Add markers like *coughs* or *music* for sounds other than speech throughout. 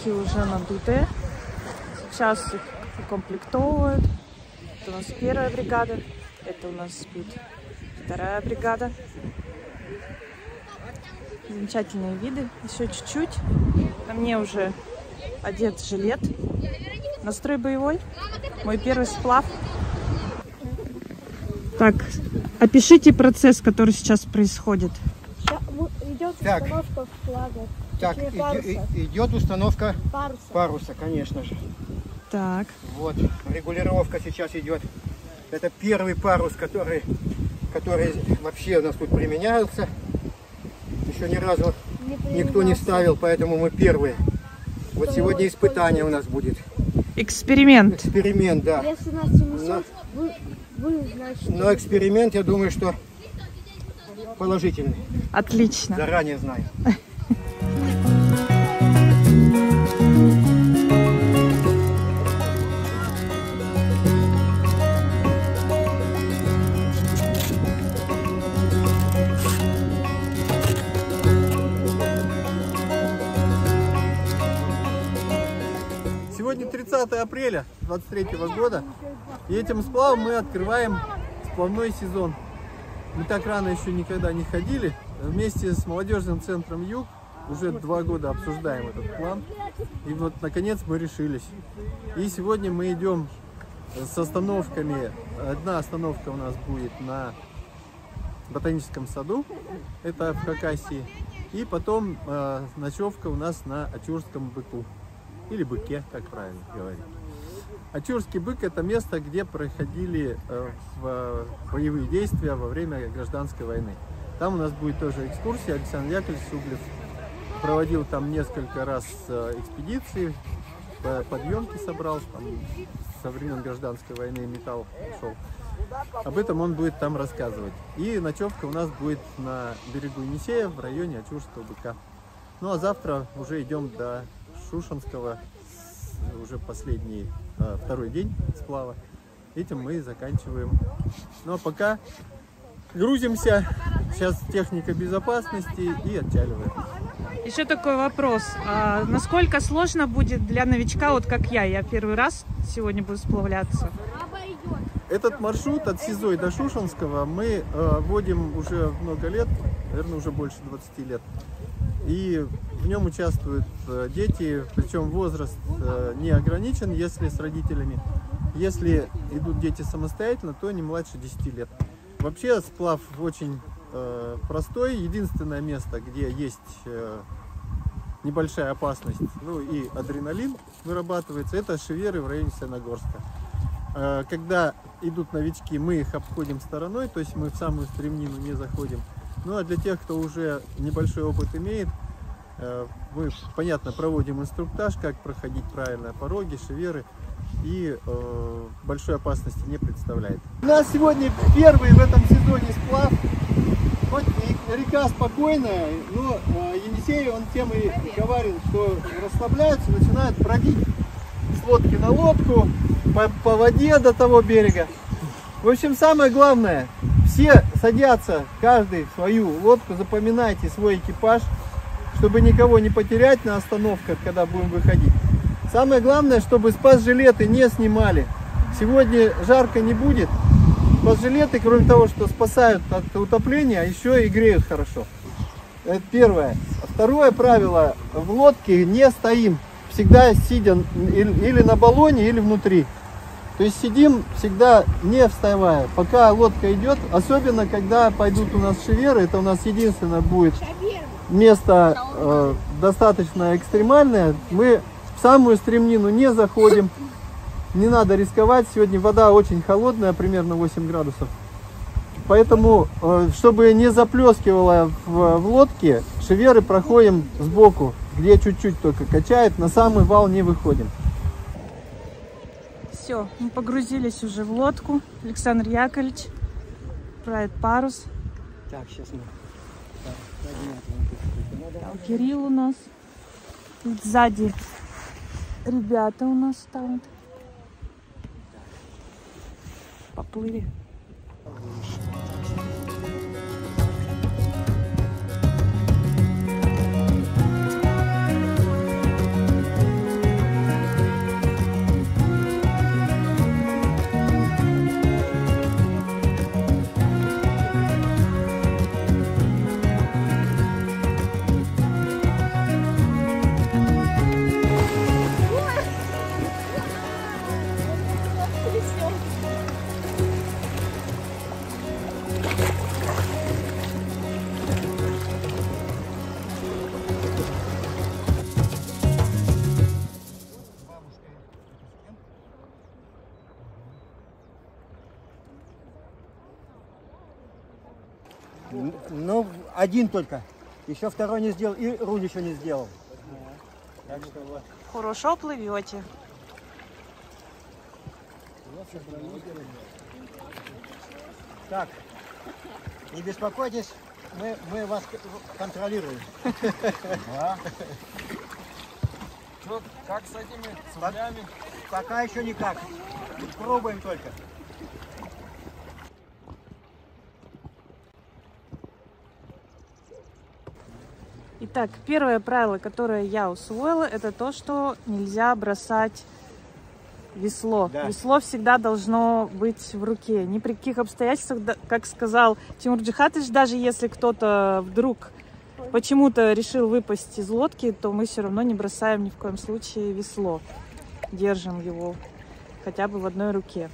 Лодки уже надуты. Сейчас их укомплектовывают. Это у нас первая бригада. Это у нас будет вторая бригада. Замечательные виды. Еще чуть-чуть. На мне уже одет жилет. Настрой боевой. Мой первый сплав. Так, опишите процесс, который сейчас происходит. Идет Так. установка флага. Так, паруса. и- идет установка Паруса. паруса, конечно же. Так, Вот, регулировка сейчас идет. Это первый парус, который, который вообще у нас тут применяется. Еще ни разу Не никто не ставил, поэтому мы первые. Вот сегодня испытание у нас будет. эксперимент. Эксперимент, да. Если нас унесет, вы, вы, значит, Но эксперимент, я думаю, что положительный. Отлично. Заранее знаю. Сегодня 30 апреля 23 года, и этим сплавом мы открываем сплавной сезон. Мы так рано еще никогда не ходили. Вместе с молодежным центром Юг уже два года обсуждаем этот план. И вот, наконец, мы решились. И сегодня мы идем с остановками. Одна остановка у нас будет на ботаническом саду, это в Хакасии. И потом э, ночевка у нас на Ачурском быку. Или быке, как правильно говорить. Ачурский бык это место, где проходили э, э, боевые действия во время гражданской войны. Там у нас будет тоже экскурсия. Александр Яковлевич Суглев проводил там несколько раз э, экспедиции, по- подъемки собрал, там со времен гражданской войны металл шел. Об этом он будет там рассказывать. И ночевка у нас будет на берегу Енисея в районе Ачурского быка. Ну а завтра уже идем до Шушенского, с- уже последний, э, второй день сплава. Этим мы заканчиваем. Ну а пока грузимся, сейчас техника безопасности и отчаливаем. Еще такой вопрос. А насколько сложно будет для новичка, вот как я, я первый раз сегодня буду сплавляться? Этот маршрут от Сизой до Шушенского мы э, водим уже много лет, наверное, уже больше 20 лет. И в нем участвуют э, дети, причем возраст э, не ограничен, если с родителями. Если идут дети самостоятельно, то не младше 10 лет. Вообще сплав очень э, простой. Единственное место, где есть небольшая опасность, ну и адреналин вырабатывается, это шеверы в районе Сеногорска. Когда идут новички, мы их обходим стороной, то есть мы в самую стремнину не заходим. Ну а для тех, кто уже небольшой опыт имеет, мы, понятно, проводим инструктаж, как проходить правильно пороги, шеверы, и э, большой опасности не представляет. У нас сегодня первый в этом сезоне сплав. И река спокойная, но э, Енисей, он тем и коварен, что расслабляются, начинают бродить с лодки на лодку, по, по воде до того берега. В общем, самое главное, все садятся, каждый в свою лодку, запоминайте свой экипаж, чтобы никого не потерять на остановках, когда будем выходить. Самое главное, чтобы спас-жилеты не снимали. Сегодня жарко не будет. Спас-жилеты, кроме того, что спасают от утопления, еще и греют хорошо. Это первое. Второе правило. В лодке не стоим. Всегда сидя или или на баллоне, или внутри. То есть сидим всегда не вставая, пока лодка идет, особенно когда пойдут у нас шеверы, это у нас единственное будет место э, достаточно экстремальное, мы в самую стремнину не заходим, не надо рисковать, сегодня вода очень холодная, примерно 8 градусов, поэтому, э, чтобы не заплескивало в, в лодке, шеверы проходим сбоку, где чуть-чуть только качает, на самый вал не выходим. Все, мы погрузились уже в лодку. Александр Яковлевич правит парус. Так, сейчас мы. Там Кирилл у нас. Сзади ребята у нас там. Поплыли. Ну, один только. Еще второй не сделал, и руль еще не сделал. Так что вот. Хорошо плывете. Так, не беспокойтесь, мы, мы вас контролируем. Что, как с этими цеплями? Пока еще никак. Пробуем только. Итак, первое правило, которое я усвоила, это то, что нельзя бросать весло. Да. Весло всегда должно быть в руке. Ни при каких обстоятельствах, как сказал Тимур Джихатович, даже если кто-то вдруг почему-то решил выпасть из лодки, то мы все равно не бросаем ни в коем случае весло. Держим его хотя бы в одной руке.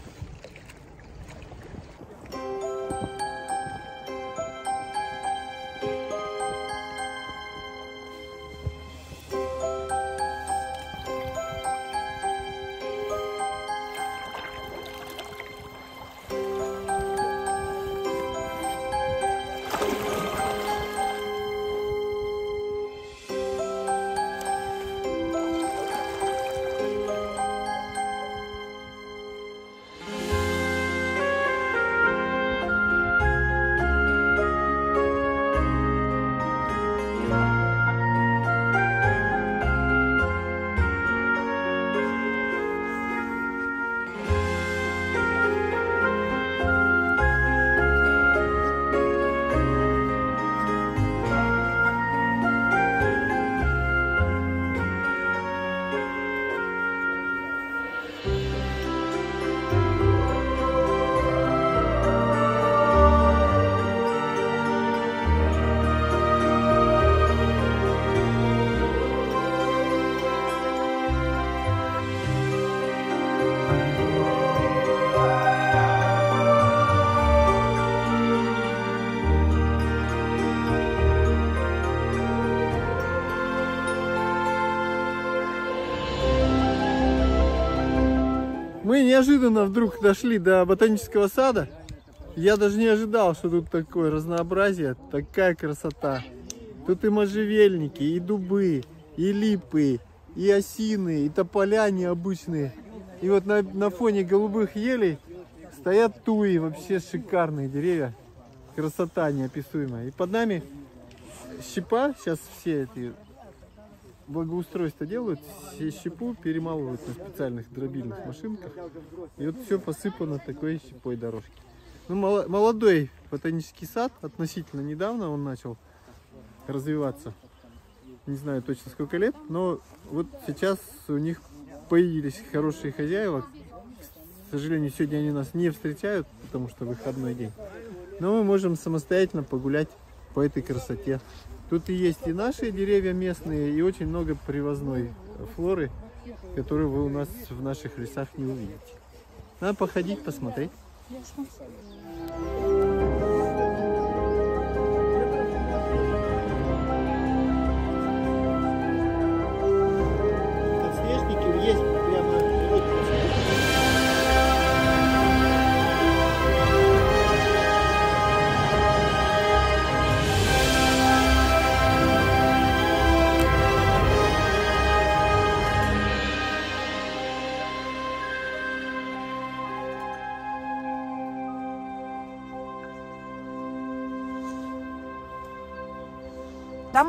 Неожиданно вдруг дошли до ботанического сада. Я даже не ожидал, что тут такое разнообразие, такая красота. Тут и можжевельники, и дубы, и липы, и осины, и тополя необычные. И вот на, на фоне голубых елей стоят туи, вообще шикарные деревья. Красота неописуемая. И под нами щепа, сейчас все эти благоустройство делают, все щепу перемалывают на специальных дробильных машинках. И вот все посыпано такой щепой дорожки. Ну, молодой ботанический сад, относительно недавно он начал развиваться. Не знаю точно сколько лет, но вот сейчас у них появились хорошие хозяева. К сожалению, сегодня они нас не встречают, потому что выходной день. Но мы можем самостоятельно погулять по этой красоте. Тут и есть и наши деревья местные, и очень много привозной флоры, которую вы у нас в наших лесах не увидите. Надо походить, посмотреть.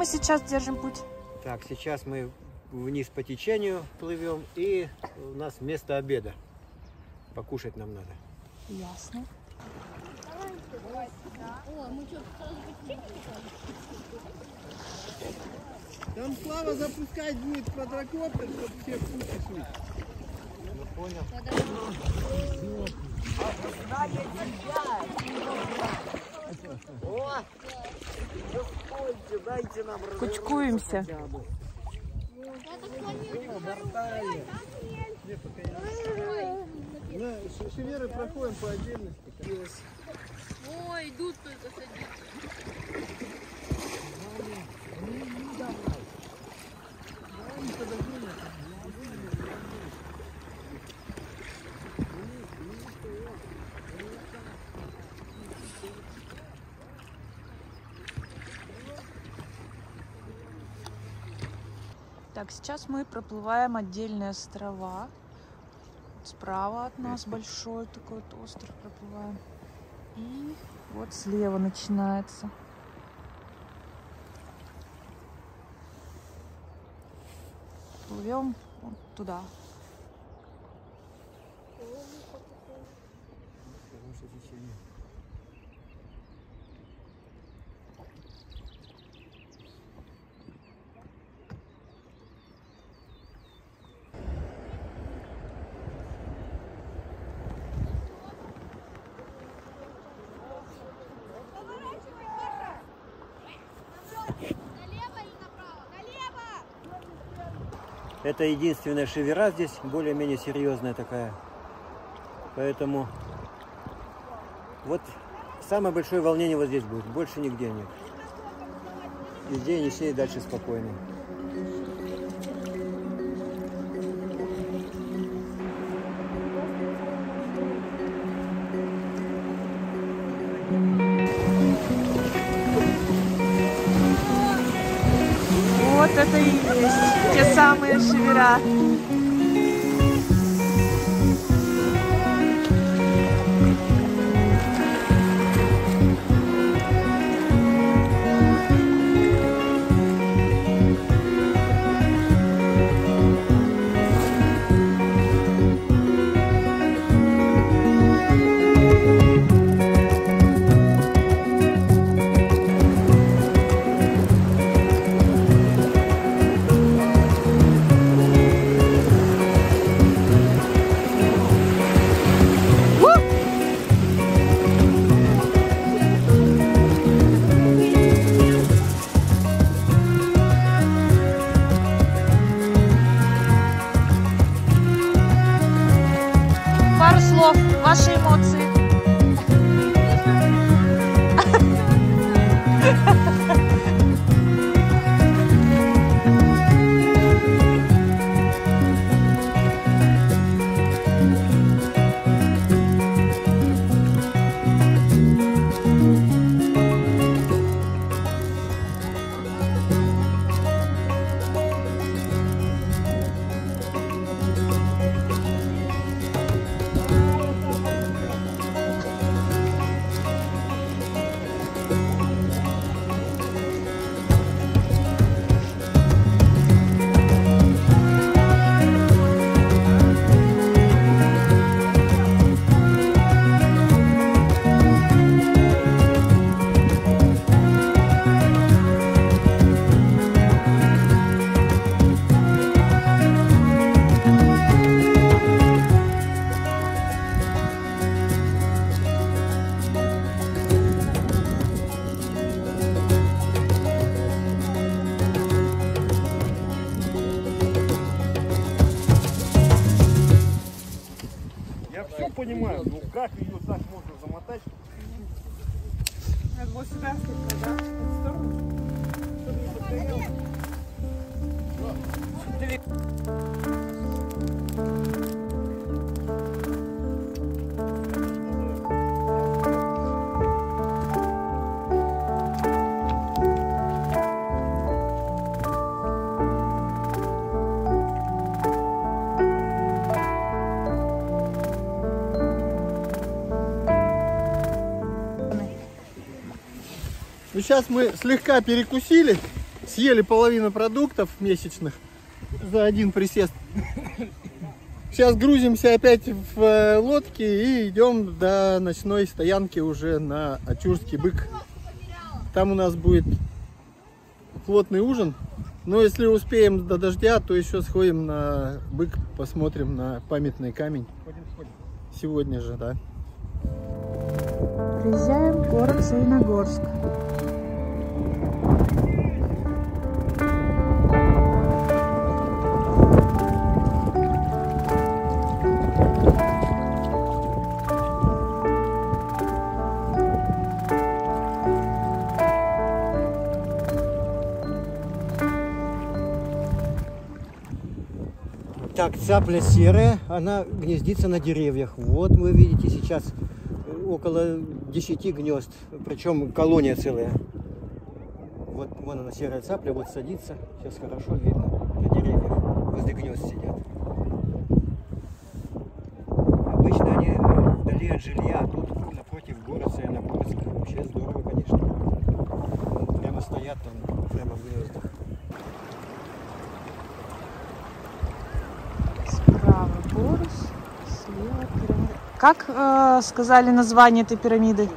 Сейчас держим путь. Так, сейчас мы вниз по течению плывем, и у нас место обеда. Покушать нам надо. Ясно. Там Слава запускать будет квадрокоптер, чтобы все в куче шли. Кучкуемся. На ш- шеверы проходим по отдельности. Ой, идут только садиться. Сейчас мы проплываем отдельные острова. Справа от нас большой такой вот остров проплываем. И вот слева начинается. Плывем вот туда. Это единственная шевера здесь, более-менее серьезная такая. Поэтому вот самое большое волнение вот здесь будет, больше нигде нет. Везде Енисей дальше спокойно. Вот это и есть те самые шевера. Сейчас мы слегка перекусили, съели половину продуктов месячных за один присест. Сейчас грузимся опять в э, лодки и идем до ночной стоянки уже на Ачурский бык. Там у нас будет плотный ужин. Но если успеем до дождя, то еще сходим на бык, посмотрим на памятный камень. Сегодня же, да. Приезжаем в город Саяногорск. Цапля серая, она гнездится на деревьях. Вот вы видите сейчас около 10 гнезд, причем колония целая. Вот вон она серая цапля, вот садится, сейчас хорошо видно. на деревьях, возле гнезд сидят. Обычно они вдали от жилья, а тут напротив город Саяногорск. Вообще здорово, конечно. Прямо стоят там, прямо в гнездах. Справа Борис, слева пирамида. Как э, сказали название этой пирамиды?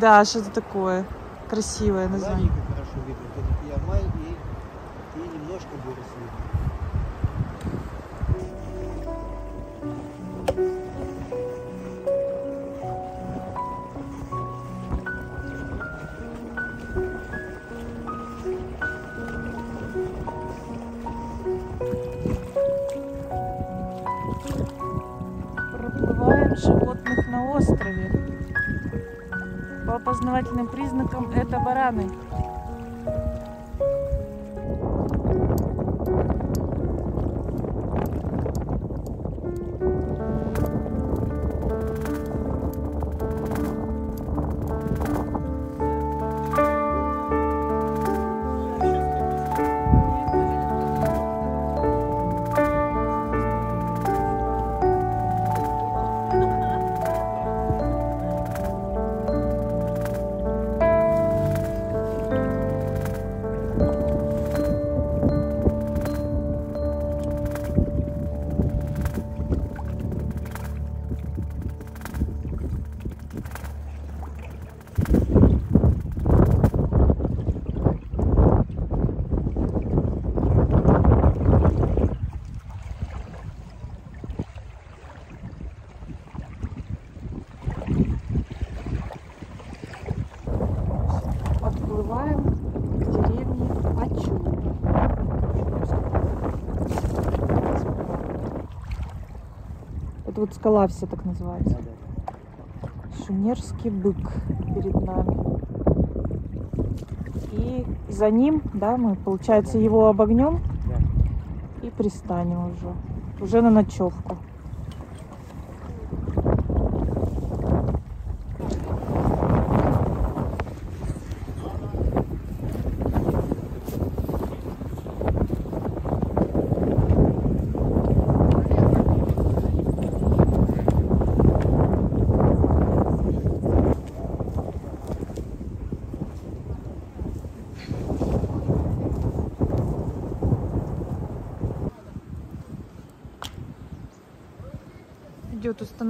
Да, что-то такое. Красивое название. Это вот скала вся так называется. Шумерский бык перед нами. И за ним, да, мы, получается, его обогнем и пристанем уже. Уже на ночевку.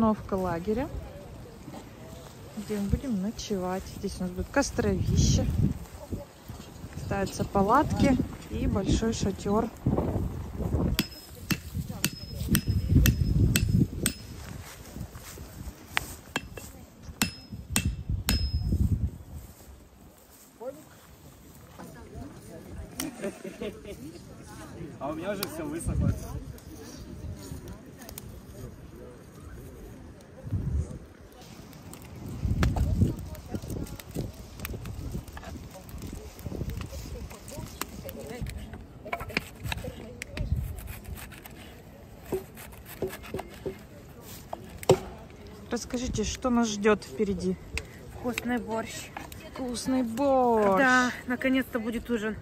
Идет установка лагеря, где мы будем ночевать. Здесь у нас будет костровище, ставятся палатки и большой шатер. Расскажите, что нас ждет впереди? Вкусный борщ. Вкусный борщ. Да, наконец-то будет ужин.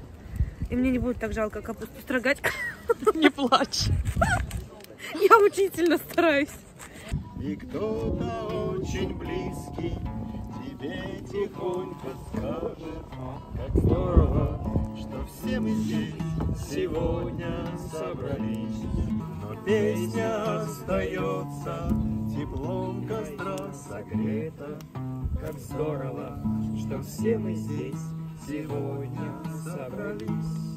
И мне не будет так жалко капусту строгать. *laughs* Не плачь. *laughs* Я очень сильно стараюсь. И кто-то очень близкий тебе тихонько скажет, как здорово, что все мы здесь сегодня собрались. Но песня остается теплом костра согрета, как здорово, что все мы здесь сегодня собрались.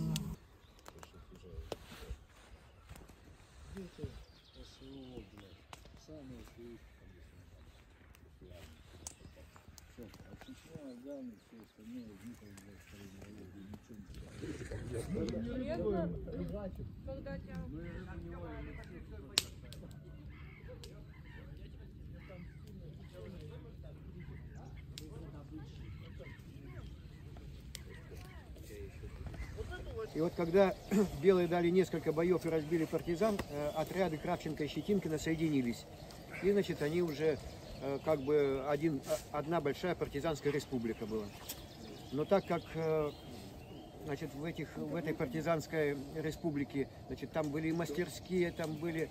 И вот когда *clears throat* белые дали несколько боев и разбили партизан, э, отряды Кравченко и Щетинкина соединились. И, значит, они уже э, как бы один, э, одна большая партизанская республика была. Но так как э, значит, в, этих, в этой партизанской республике, значит, там были и мастерские, там были,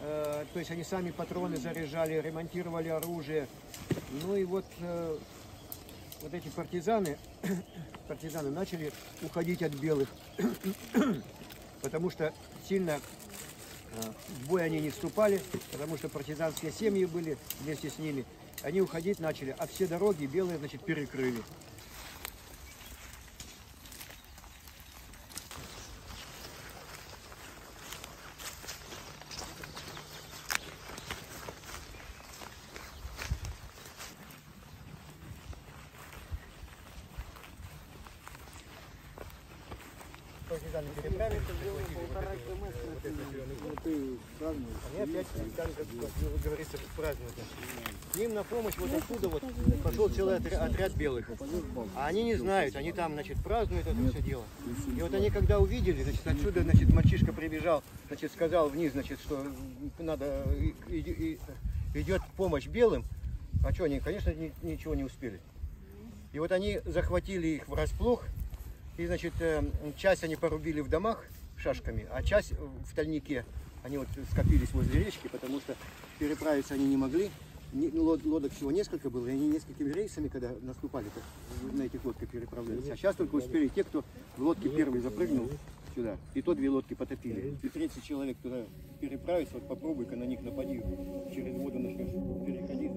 э, то есть они сами патроны заряжали, ремонтировали оружие. Ну и вот, э, вот эти партизаны, *coughs* партизаны начали уходить от белых, *coughs* потому что сильно э, в бой они не вступали, потому что партизанские семьи были вместе с ними. Они уходить начали, а все дороги белые, значит, перекрыли. Как говорится, празднуют. К ним на помощь вот отсюда вот пошел целый отря- отряд белых. А они не знают, они там, значит, празднуют это все дело. И вот они когда увидели, значит, отсюда, значит, мальчишка прибежал, значит, сказал вниз, значит, что надо, идет помощь белым. А что, они, конечно, ни- ничего не успели. И вот они захватили их врасплох, и, значит, э, часть они порубили в домах шашками, а часть в тальнике. Они вот скопились возле речки, потому что переправиться они не могли. Ну, лод- Лодок всего несколько было, и они несколькими рейсами, когда наступали, на этих лодках переправлялись. А сейчас только успели те, кто в лодке первый запрыгнул сюда, и то две лодки потопили. И 30 человек туда переправиться, вот попробуй-ка на них напади, через воду начнешь переходить,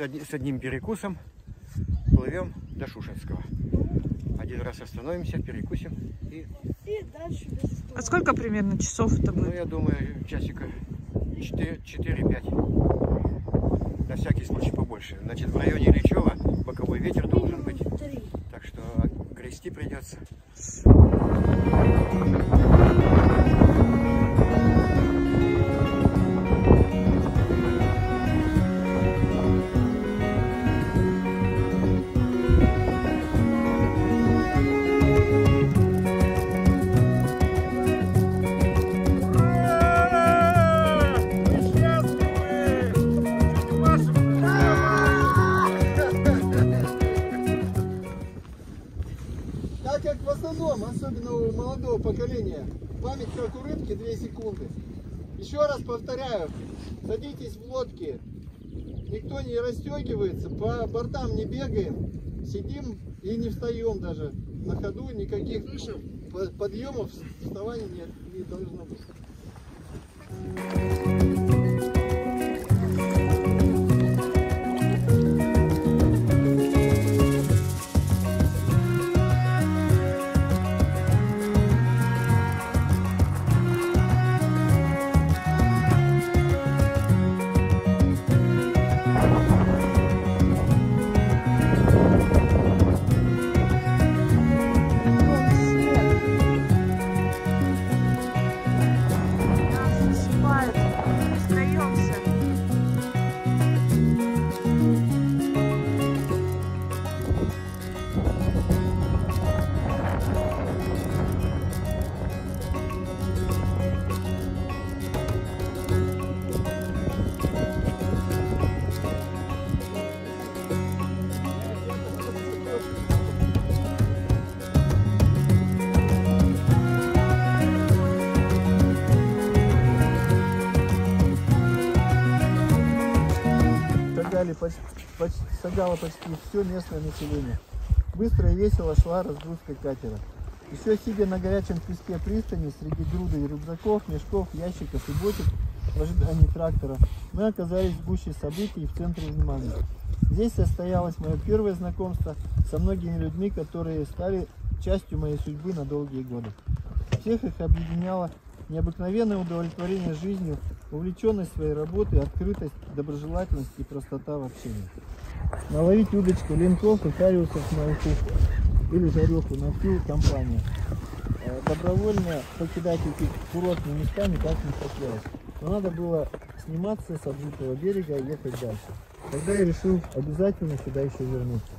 с, одни- с одним перекусом, плывем до Шушинского. Один раз остановимся, перекусим и, А сколько примерно часов это ну, будет? я думаю, часика 4-5. На всякий случай побольше. Значит, в районе Ильичева боковой ветер должен быть, так что грести придется. По бортам не бегаем, сидим и не встаем даже на ходу, никаких по- подъемов, вставаний нет, не должно быть. Почти, почти, все местное население. Быстро и весело шла разгрузка катера. Еще сидя на горячем песке пристани, среди груды рюкзаков, мешков, ящиков и бочек в ожидании трактора, мы оказались в гуще событий и в центре внимания. Здесь состоялось мое первое знакомство со многими людьми, которые стали частью моей судьбы на долгие годы. Всех их объединяло необыкновенное удовлетворение жизнью, увлеченность своей работой, открытость, доброжелательность и простота в общении. Наловить удочку ленков и хариусов на уху или жареху на всю компанию. Э, добровольно покидать эти курортные места никак не хотелось. Но надо было сниматься с обжитого берега и ехать дальше. Тогда я решил обязательно сюда еще вернуться.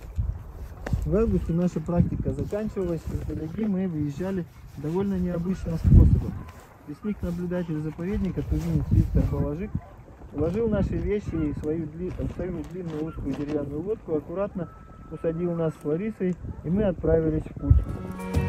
В августе наша практика заканчивалась, и Даляги мы выезжали довольно необычным способом. Лесник-наблюдатель заповедника Тузинец Виктор Балажик уложил наши вещи и свою, дли- свою длинную узкую деревянную лодку, аккуратно усадил нас с Ларисой, и мы отправились в путь.